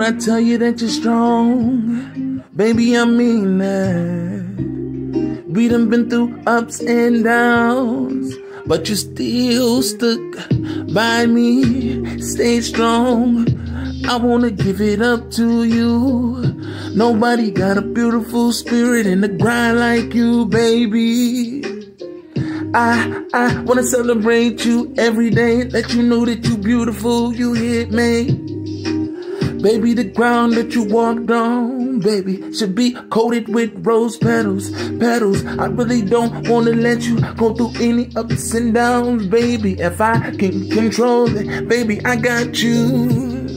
When I tell you that you're strong, baby, I mean that. We done been through ups and downs, but you still stuck by me. Stay strong. I wanna give it up to you. Nobody got a beautiful spirit in the grind like you, baby. I, I wanna celebrate you every day. Let you know that you beautiful, you hit me. Baby, the ground that you walked on, baby, should be coated with rose petals, petals. I really don't wanna let you go through any ups and downs, baby. If I can control it, baby, I got you.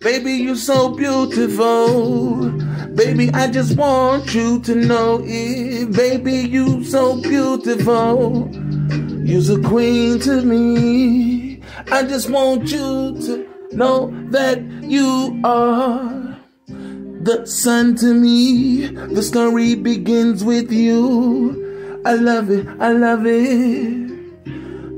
Baby, you're so beautiful. Baby, I just want you to know it. Baby, you're so beautiful. You're a queen to me. I just want you to know that you are the sun to me. The story begins with you. I love it. I love it.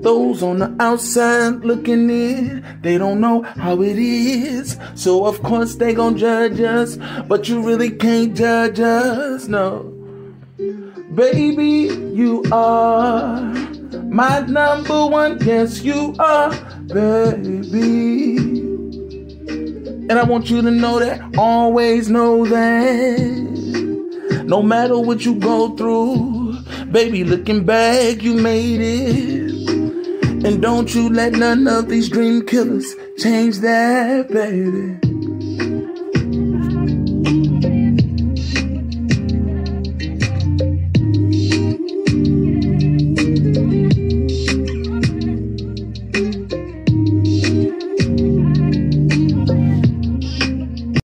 Those on the outside looking in, they don't know how it is. So of course they gon' judge us, but you really can't judge us, no. Baby, you are my number one, yes you are, baby. And I want you to know that, always know that. No matter what you go through, baby, looking back, you made it. And don't you let none of these dream killers change that, baby.